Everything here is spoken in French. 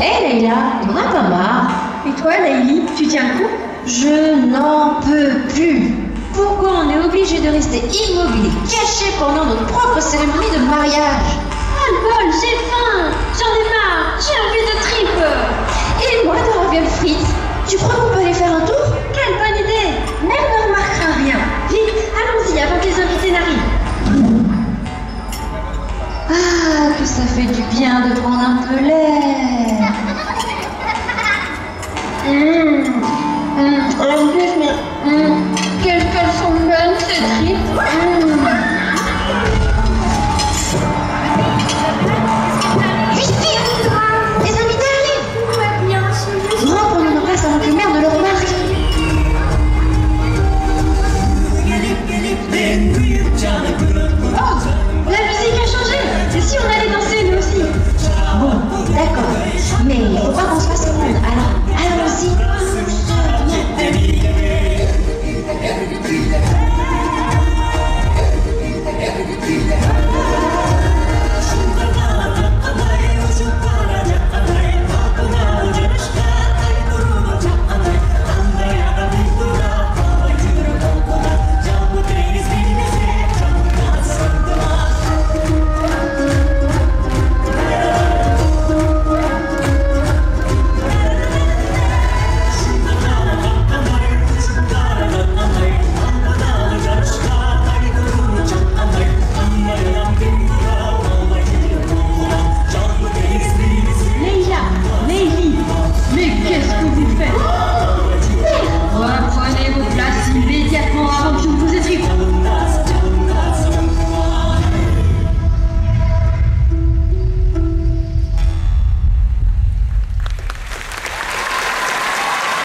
Hé Leïla, on pas marre. Et toi, Leïli, tu tiens le coup? Je n'en peux plus. Pourquoi on est obligé de rester immobile et caché pendant notre propre cérémonie de mariage? Ah, bol, j'ai faim J'en ai marre J'ai envie de tripes Et moi de reviens frites Tu crois qu'on peut aller faire un tour? Quelle bonne idée Mère ne remarquera rien. Vite, allons-y avant que les invités n'arrivent. Ah, que ça fait du bien de prendre un peu l'air.